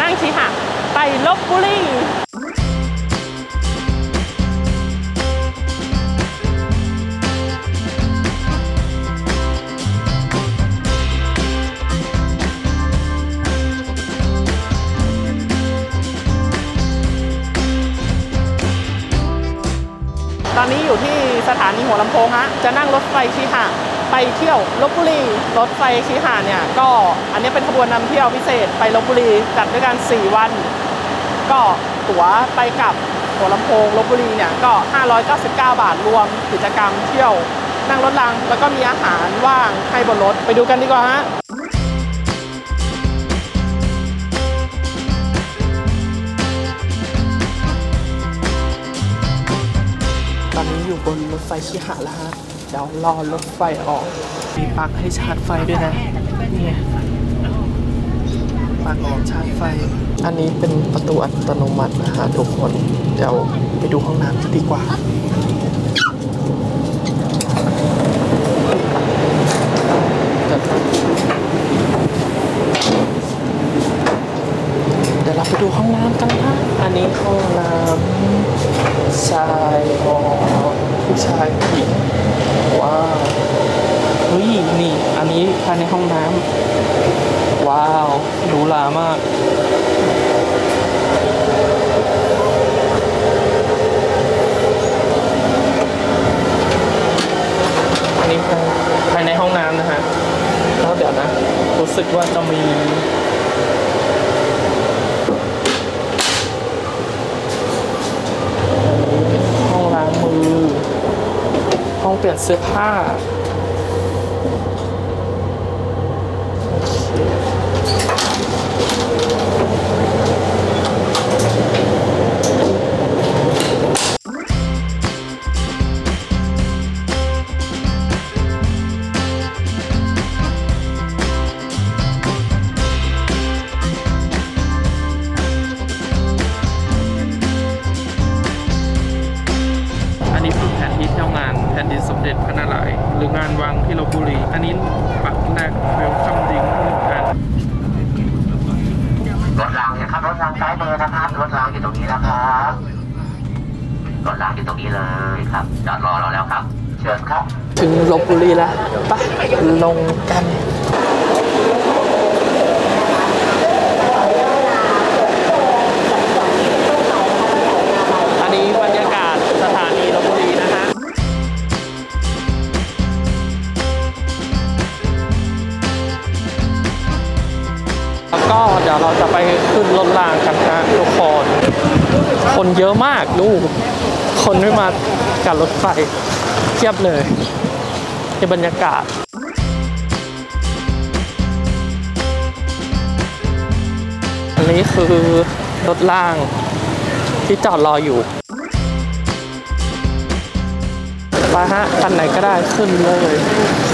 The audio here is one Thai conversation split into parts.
นั่งชิหะไปลบบุรีตอนนี้อยู่ที่สถานีหัวลำโพงฮะ จะนั่งรถไฟชีหะ ไปเที่ยวลบบุรีรถไฟชีหะเนี่ยก็อันนี้เป็นขบวนนำเที่ยวพิเศษไปลบบุรีจัดด้วยกัน 4 วัน ก็ตั๋วไปกลับหัวลำโพงลบบุรีเนี่ยก็ 599 บาทรวมกิจกรรมเที่ยวนั่งรถรางแล้วก็มีอาหารว่างให้บนรถไปดูกันดีกว่าฮะตอนนี้อยู่บนรถไฟชิหะแล้วฮะ เดี๋ยวรอรถไฟออก มีปลั๊กให้ชาร์จไฟด้วยนะนี่ปลั๊กออกชาร์จไฟ อันนี้เป็นประตูอัตโนมัตินะฮะทุกคน เดี๋ยวไปดูห้องน้ำจะดีกว่า เดี๋ยวเราไปดูห้องน้ำกันนะ อันนี้ห้องน้ำชายอ๋อผู้ชายผู้หญิงว้าวเฮ้ยนี่ อันนี้ภายในห้องน้ำว้าวหรูหรามาก อันนี้ภายภายในห้องน้ำนะฮะ แล้วเดี๋ยวนะ รู้สึกว่าจะมีห้องล้างมือ ห้องเปลี่ยนเสื้อผ้าายณ์หรืองานวังที่ลบบุรี อันนี้ปักแรกเวลคัมดิ้งกันรถรางนะครับรถรางซ้ายมือนะครับรถรางอยู่ตรงนี้นะครับรถรางอยู่ตรงนี้เลยครับจอดรอเราแล้วครับ เชิญครับ ถึงลบบุรีแล้วปะลงกัน ดี๋ยวเราจะไปขึ้นรถรางกันฮะทุกคนคนเยอะมากดู คนไม่มากับรถไฟเทียบเลยในบรรยากาศอันนี้คือรถล่างที่จอดรออยู่ไปฮะคันไหนก็ได้ขึ้นเลย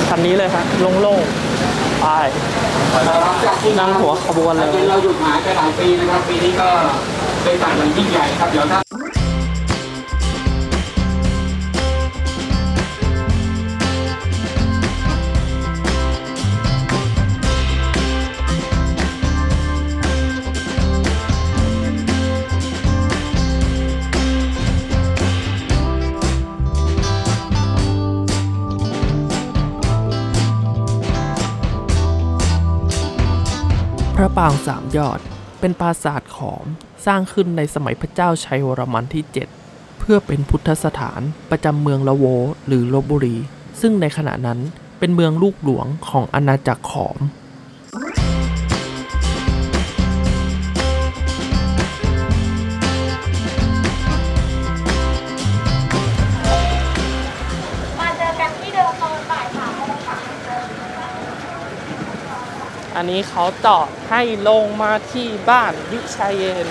คันนี้เลยฮะโล่งๆ ใช่นั่งหัวขบวนเลย เราหยุดหายไปหลายปีนะครับ ปีนี้ก็เป็นต่างกันยิ่งใหญ่ครับ เดี๋ยวถ้า ระปางสามยอด เป็นปราสาทขอมสร้างขึ้นในสมัยพระเจ้าชัยวรมันที่ 7 เพื่อเป็นพุทธสถานประจำเมืองละโวหรือลบบุรี ซึ่งในขณะนั้นเป็นเมืองลูกหลวงของอาณาจักรขอม อันนี้เขาจอดให้ลงมาที่บ้านวิชัยเยน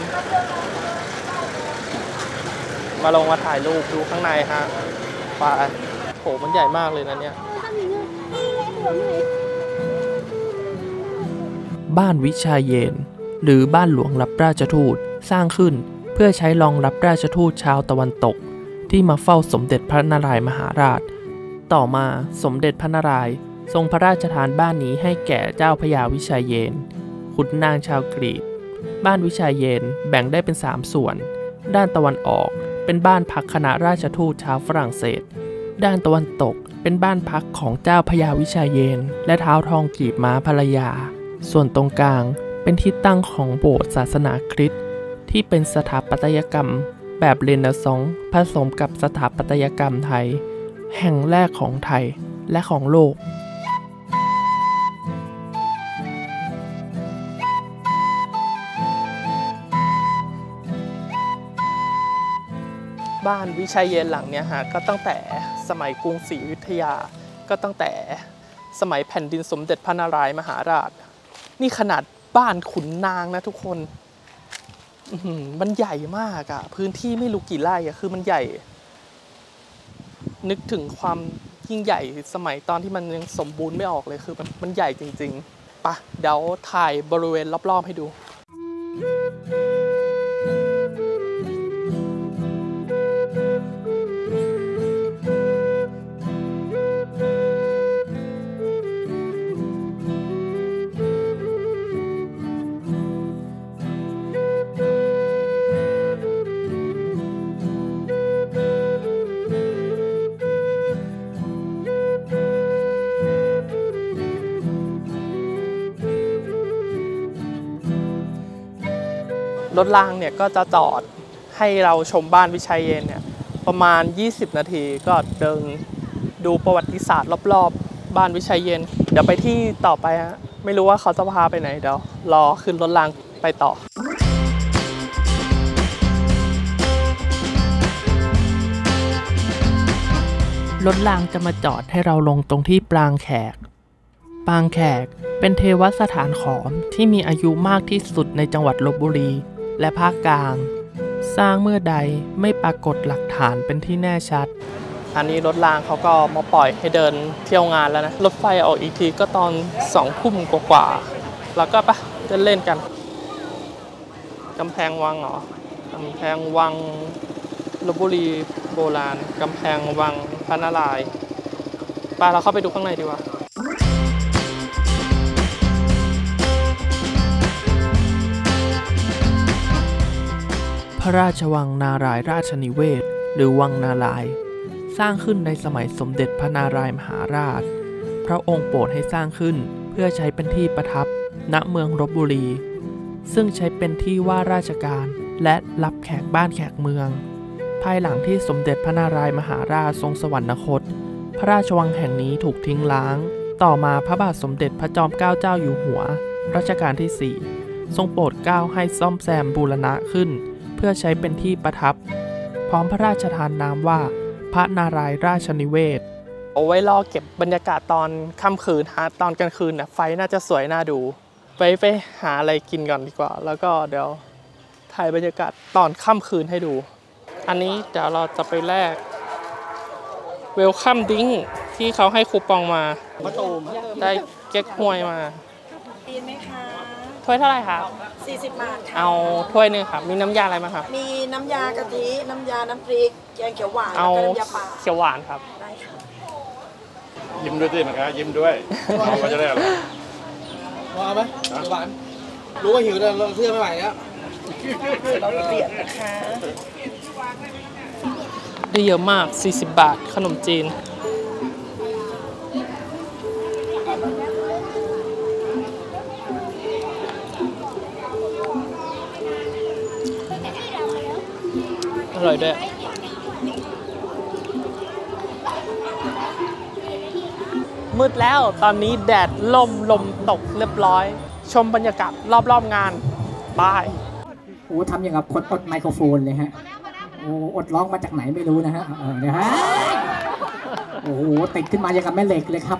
มาลงมาถ่ายรูปดูข้างในฮะไปโหมันใหญ่มากเลยนะเนี่ย บ้านวิชาเยน หรือบ้านหลวงรับราชทูตสร้างขึ้นเพื่อใช้รองรับราชทูตชาวตะวันตก ที่มาเฝ้าสมเด็จพระนารายมหาราช ต่อมาสมเด็จพระนารายณ์ ทรงพระราชทานบ้านนี้ให้แก่เจ้าพระยาวิชัยเยน ขุนนางชาวกรีก บ้านวิชาเยนแบ่งได้เป็น 3 ส่วน ด้านตะวันออกเป็นบ้านพักคณะราชทูตชาวฝรั่งเศส ด้านตะวันตกเป็นบ้านพักของเจ้าพญาวิชาเยน และเท้าทองกีบม้าภรรยา ส่วนตรงกลางเป็นที่ตั้งของโบสถ์ศาสนาคริสต์ที่เป็นสถาปัตยกรรม แบบเรเนซองส์ผสมกับสถาปัตยกรรมไทย แห่งแรกของไทยและของโลก บ้านวิชัยเย็นหลังเนี้ยฮะก็ตั้งแต่สมัยกรุงศรีอยุธยา ก็ตั้งแต่สมัยแผ่นดินสมเด็จพระนารายมหาราช นี่ขนาดบ้านขุนนางนะทุกคนมันใหญ่มากอะพื้นที่ไม่รู้กี่ไร่อะคือมันใหญ่ นึกถึงความยิ่งใหญ่สมัยตอนที่มันยังสมบูรณ์ไม่ออกเลยคือมันมันใหญ่จริง ๆปะเดี๋ยวถ่ายบริเวณรอบๆให้ดู รถรางเนี่ยก็จะจอดให้เราชมบ้านวิชัยเย็นเนี่ยประมาณ 20 นาทีก็เดินดูประวัติศาสตร์รอบๆ บ้านวิชัยเย็น เดี๋ยวไปที่ต่อไปฮะไม่รู้ว่าเขาจะพาไปไหนเดี๋ยวรอขึ้นรถรางไปต่อรถรางจะมาจอดให้เราลงตรงที่ปรางแขกปรางแขกเป็นเทวสถานขอมที่มีอายุมากที่สุดในจังหวัดลบบุรี และภาคกลาง สร้างเมื่อใดไม่ปรากฏหลักฐานเป็นที่แน่ชัด อันนี้รถรางเขาก็มาปล่อยให้เดินเที่ยวงานแล้วนะ รถไฟออกอีกทีก็ตอนสองทุ่มกว่าๆแล้วก็ปะเดินเล่นกันกำแพงวังเหรอกำแพงวังลบบุรีโบราณกำแพงวังพระนารายณ์ไปเราเข้าไปดูข้างในดีกว่า พระราชวังนารายราชนิเวศ หรือวังนาราย สร้างขึ้นในสมัยสมเด็จพระนารายมหาราช พระองค์โปรดให้สร้างขึ้นเพื่อใช้เป็นที่ประทับ ณเมืองลบบุรี ซึ่งใช้เป็นที่ว่าราชการและรับแขกบ้านแขกเมือง ภายหลังที่สมเด็จพระนารายมหาราชทรงสวรรคต พระราชวังแห่งนี้ถูกทิ้งล้าง ต่อมาพระบาทสมเด็จพระจอมเกล้าเจ้าอยู่หัว รัชกาลที่ 4 ทรงโปรดเกล้าให้ซ่อมแซมบูรณะขึ้น เพื่อใช้เป็นที่ประทับ พร้อมพระราชทานนามว่า พระนารายราชนิเวศ เอาไว้รอเก็บบรรยากาศตอนค่ำคืนฮะตอนกลางคืนเนี่ยไฟน่าจะสวยน่าดู ไปไปหาอะไรกินก่อนดีกว่า แล้วก็เดี๋ยวถ่ายบรรยากาศตอนค่ำคืนให้ดู อันนี้เดี๋ยวเราจะไปแลกเวลคัมดิ้งที่เขาให้คูปองมา ได้เก๊กฮวยมาปีนไหมคะ ถ้วยเท่าไหร่ครับ40 บาทค่ะเอาถ้วยหนึงครับมีน้ำยาอะไรมาครับ มีน้ำยากะทิ น้ำยา น้ำพริก แกงเขียวหวานเอาแล้วก็น้ำยาป่าเขียวหวานครับ ได้ค่ะยิ้มด้วยสินะคะยิ้มด้วยเราก็จะได้อะไรเอาไหมหวานรู้ว่าหิวแต่เราเสื้อไม่ไหวแล้วเราเปลี่ยนนะคะได้เยอะมาก 40 บาท ขนมจีน อร่อยด้วยมืดแล้วตอนนี้แดดลมลมตกเรียบร้อย ชมบรรยากาศรอบๆงานบายโอ้ทำอย่างกับคนอดไมโครโฟนเลยฮะโอ้อดร้องมาจากไหนไม่รู้นะฮะเออนะฮะโอ้โหติดขึ้นมาอย่างกับแม่เหล็กเลยครับ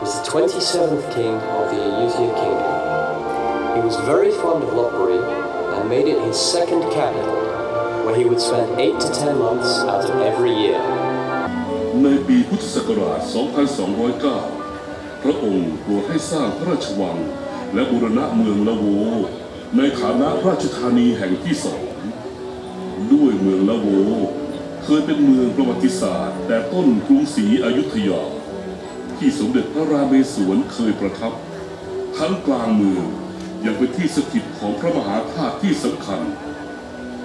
was the 27th king of the Ayutthaya kingdom. He was very fond of Lopburi and made it his second capital, where he would spend 8 to 10 months out of every year. ในปีพุทธศักราช 2209 พระองค์โปรดให้สร้างพระราชวังและบูรณะเมืองละโว ในฐานะราชธานีแห่งที่สองด้วยเมืองละโว เคยเป็นเมืองประวัติศาสตร์ แต่ต้นกรุงศรีอยุธยา ที่สมเด็จพระราเมศวรเคยประทับ ทั้งกลางเมืองยังเป็นที่สถิตของพระมหาธาตุที่สำคัญ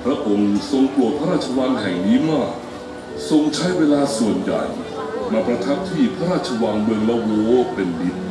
พระองค์ทรงโปรดพระราชวังแห่งนี้มาก ทรงใช้เวลาส่วนใหญ่ มาประทับที่พระราชวังเมืองละโวเป็นดิน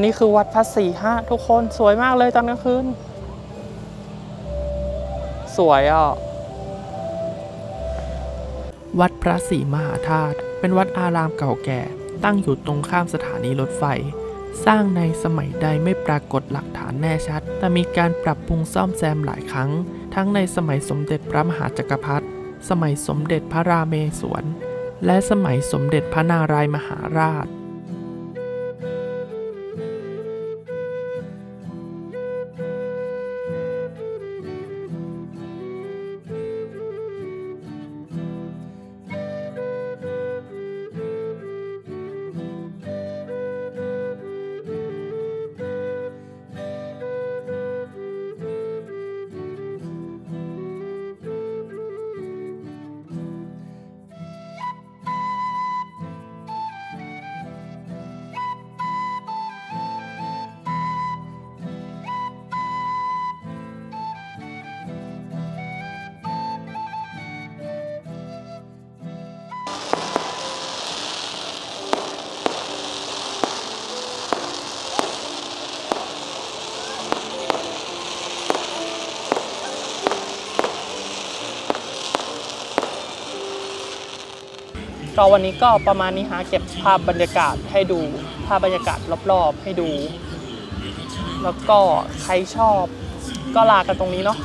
นนี้คือวัดพระศรีฮะทุกคนสวยมากเลยตอนกลางคืน สวยอะ วัดพระศรีมหาธาตุเป็นวัดอารามเก่าแก่ ตั้งอยู่ตรงข้ามสถานีรถไฟ สร้างในสมัยใดไม่ปรากฏหลักฐานแน่ชัด แต่มีการปรับปรุงซ่อมแซมหลายครั้ง ทั้งในสมัยสมเด็จพระมหาจักรพรรดิสมัยสมเด็จพระราเมศวร และสมัยสมเด็จพระนารายมหาราช ก็วันนี้ก็ประมาณนี้ฮะเก็บภาพบรรยากาศให้ดู ภาพบรรยากาศรอบๆให้ดู แล้วก็ใครชอบก็ลากันตรงนี้เนาะ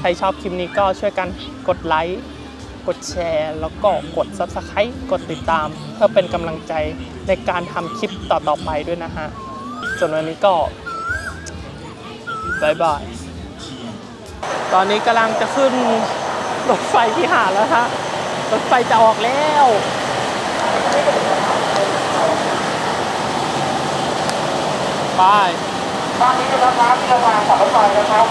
ใครชอบคลิปนี้ก็ช่วยกันกดไลค์กดแชร์ แล้วก็กด Subscribe กดติดตาม เพื่อเป็นกำลังใจในการทำคลิปต่อๆไปด้วยนะฮะส่วนวันนี้ก็บายบาย ตอนนี้กำลังจะขึ้นรถไฟที่หาแล้วฮะ รถไฟจะออกแล้ว ไปตอนนี้นะครับที่เรามาขับรถไฟนะครับ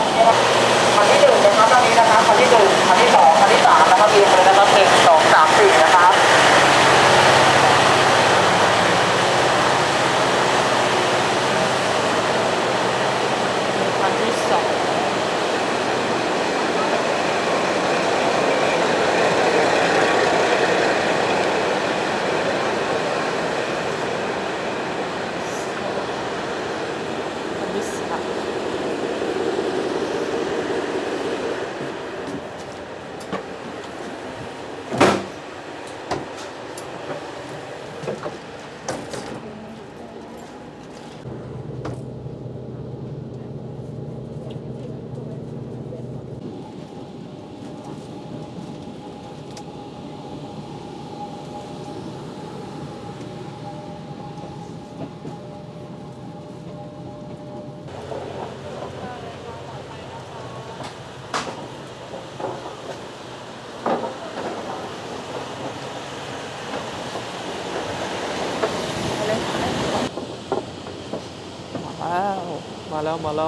คันที่หนึ่งนะครับตอนนี้นะครับคันที่หนึ่งคันที่สองคันที่สามนะครับเรียงเลยนะครับหนึ่งสองสามสี่นะครับ คันที่สองคันที่สาม มาแ